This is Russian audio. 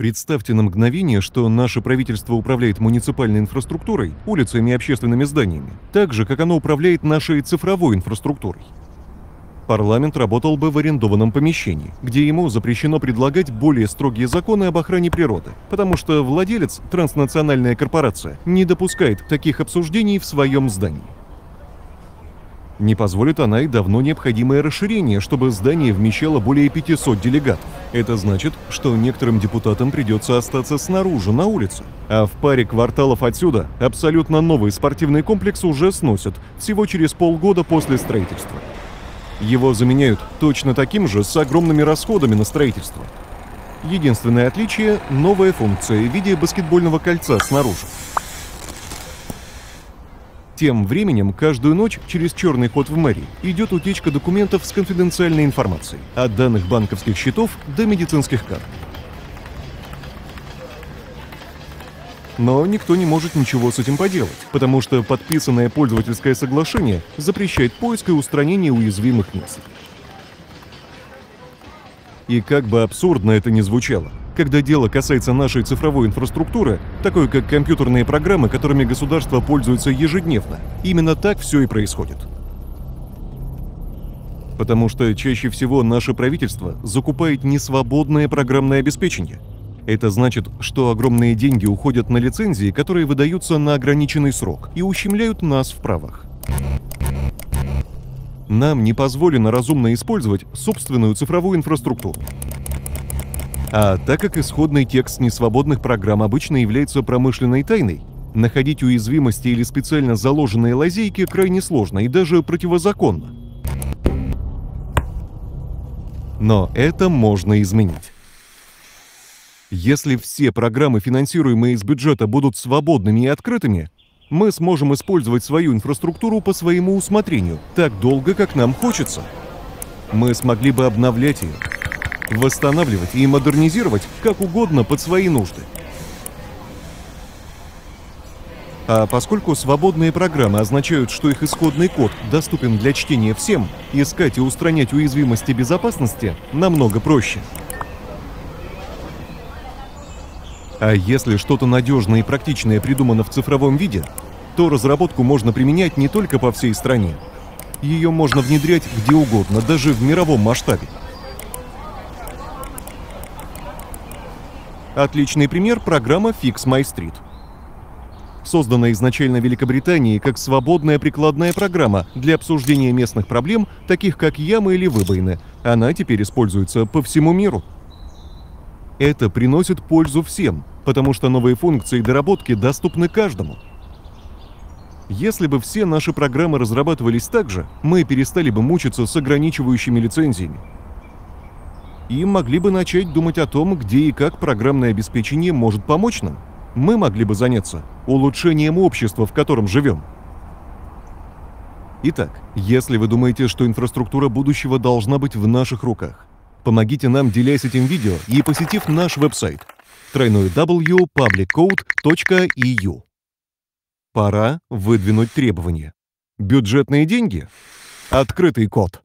Представьте на мгновение, что наше правительство управляет муниципальной инфраструктурой, улицами и общественными зданиями, так же, как оно управляет нашей цифровой инфраструктурой. Парламент работал бы в арендованном помещении, где ему запрещено предлагать более строгие законы об охране природы, потому что владелец, транснациональная корпорация, не допускает таких обсуждений в своем здании. Не позволит она и давно необходимое расширение, чтобы здание вмещало более 500 делегатов. Это значит, что некоторым депутатам придется остаться снаружи, на улице. А в паре кварталов отсюда абсолютно новый спортивный комплекс уже сносят всего через полгода после строительства. Его заменяют точно таким же с огромными расходами на строительство. Единственное отличие – новая функция в виде баскетбольного кольца снаружи. Тем временем, каждую ночь через черный ход в мэрии идет утечка документов с конфиденциальной информацией, от данных банковских счетов до медицинских карт. Но никто не может ничего с этим поделать, потому что подписанное пользовательское соглашение запрещает поиск и устранение уязвимых мест. И как бы абсурдно это ни звучало, когда дело касается нашей цифровой инфраструктуры, такой как компьютерные программы, которыми государство пользуется ежедневно, именно так все и происходит. Потому что чаще всего наше правительство закупает несвободное программное обеспечение. Это значит, что огромные деньги уходят на лицензии, которые выдаются на ограниченный срок и ущемляют нас в правах. Нам не позволено разумно использовать собственную цифровую инфраструктуру. А так как исходный текст несвободных программ обычно является промышленной тайной, находить уязвимости или специально заложенные лазейки крайне сложно и даже противозаконно. Но это можно изменить. Если все программы, финансируемые из бюджета, будут свободными и открытыми, мы сможем использовать свою инфраструктуру по своему усмотрению так долго, как нам хочется. Мы смогли бы обновлять ее, восстанавливать и модернизировать как угодно под свои нужды. А поскольку свободные программы означают, что их исходный код доступен для чтения всем, искать и устранять уязвимости безопасности намного проще. А если что-то надежное и практичное придумано в цифровом виде, то разработку можно применять не только по всей стране. Ее можно внедрять где угодно, даже в мировом масштабе. Отличный пример – программа Fix My Street. Создана изначально Великобританией как свободная прикладная программа для обсуждения местных проблем, таких как ямы или выбоины. Она теперь используется по всему миру. Это приносит пользу всем, потому что новые функции и доработки доступны каждому. Если бы все наши программы разрабатывались так же, мы перестали бы мучиться с ограничивающими лицензиями и могли бы начать думать о том, где и как программное обеспечение может помочь нам. Мы могли бы заняться улучшением общества, в котором живем. Итак, если вы думаете, что инфраструктура будущего должна быть в наших руках, помогите нам, делясь этим видео и посетив наш веб-сайт www.publiccode.eu. Пора выдвинуть требования. Бюджетные деньги? Открытый код.